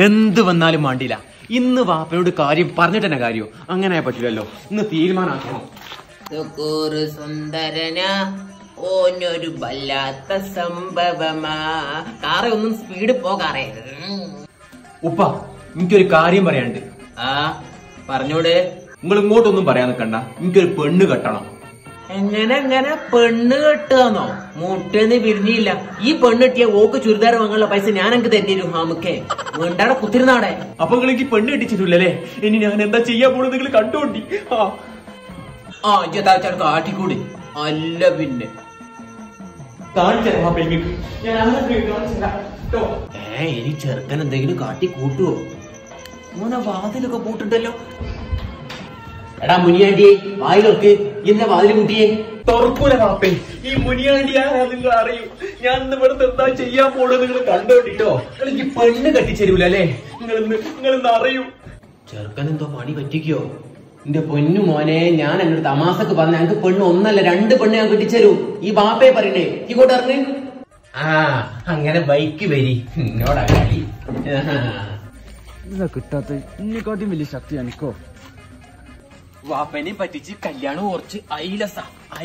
എന്ത് വന്നാലും വേണ്ടിയില്ല ഇന്ന് വാപ്പയോട് കാര്യം പറഞ്ഞിട്ട് തന്നെ കാര്യോ? അങ്ങനെ പറ്റില്ലല്ലോ ഇന്ന് തീരുമാനമാക്കണം സുന്ദരന ഓനൊരു വല്ലാത്ത സംഭവമാ. കാറെ ഒന്നും സ്പീഡ് പോകാറേ. ഉപ്പ എനിക്കൊരു കാര്യം പറയാണ്ട് ആ പറഞ്ഞോടെ. നിങ്ങൾ ഇങ്ങോട്ടൊന്നും പറയാൻ നിൽക്കണ്ട. എനിക്കൊരു പെണ്ണ് കെട്ടണം. എങ്ങനെ എങ്ങനെ പെണ്ണ് കെട്ടുകന്നോ മുട്ടെന്ന് പിരിഞ്ഞില്ല. ഈ പെണ്ണ് കെട്ടിയ ഓക്ക് ചുരിദാർ വാങ്ങാനുള്ള പൈസ ഞാൻ എനിക്ക് തരുന്നു ഹാമുക്കെ. വേണ്ടാടെ കുത്തിരുന്നാടെ. അപ്പൊ നിങ്ങൾ ഈ പെണ്ണ് കെട്ടിച്ചിട്ടില്ലല്ലേ? ഇനി ഞാൻ എന്താ ചെയ്യാൻ പോണെന്ന് നിങ്ങൾ കണ്ടുകൊണ്ടി ആ. ആ ഇജ്ജത്താച്ചാട് കാട്ടിക്കൂടി അല്ല പിന്നെ. ഏ ഇനി ചെറുക്കൻ എന്തെങ്കിലും കാട്ടി കൂട്ടുവോ? മോനെ വാതിലൊക്കെ പൂട്ടുണ്ടല്ലോ എടാ മുനിയാണ്ടിയെ വായിലൊക്കെ എന്റെ വാതിൽ മുട്ടിയെ. തുറക്കൂല വാപ്പേ ഈ മുനിയാണ്ടി ആരാ നിങ്ങൾ അറിയൂ? ഞാൻ ഇന്ന് ഇവിടെ എന്താ ചെയ്യാൻ പോണത് നിങ്ങൾ കണ്ടോണ്ടിട്ടോ? നിങ്ങൾ ഈ പെണ്ണ് കെട്ടിച്ചേരൂല അല്ലേ? നിങ്ങൾ നിങ്ങൾ ഇന്ന് അറിയൂ. ചെറുക്കൻ എന്തോ പണി പറ്റിക്കോ? എന്റെ പൊന്നു മോനെ ഞാൻ എന്നോട് തമാസക്ക് പറഞ്ഞ ഞങ്ങൾക്ക് പെണ്ണ് ഒന്നല്ല രണ്ട് പെണ്ണ് ഞാൻ കെട്ടിച്ചേരൂ. ഈ ബാപ്പയെ പറയണേ ഇങ്ങോട്ട് ഇറങ്ങി. ആ അങ്ങനെ ബൈക്ക് വരി. എന്നോടാ കളി. കിട്ടാത്ത ഇന്നെക്കാട്ടും വലിയ ശക്തി എനിക്കോ വാപ്പനെയും പറ്റിച്ച് കല്യാണം കുറച്ച് ഐലസ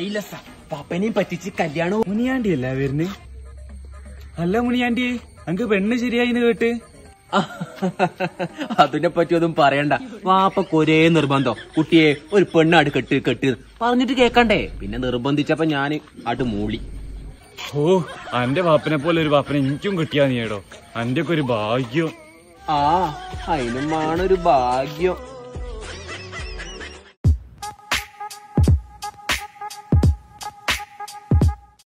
ഐലസ വാപ്പനെയും പറ്റിച്ച് കല്യാണം മുനിയാണ്ടി അല്ല വരുന്ന്? അല്ല മുനിയാണ്ടി അങ്ങ് പെണ്ണ് ശരിയായിന്ന് കേട്ട്. അതിനെ പറ്റി ഒന്നും പറയണ്ട. വാപ്പക്ക് ഒരേ നിർബന്ധം. കുട്ടിയെ ഒരു പെണ്ണാട് കെട്ട് കെട്ടി പറഞ്ഞിട്ട് കേക്കണ്ടേ? പിന്നെ നിർബന്ധിച്ചപ്പോ ഞാൻ അട് മൂളി. ഓ അന്റെ വാപ്പനെ പോലെ ഒരു വാപ്പനെ എനിക്കും കിട്ടിയാ നീടോ അന്റെ ഒക്കെ ഒരു ഭാഗ്യം. ആ അതിനുമാണ് ഒരു ഭാഗ്യം.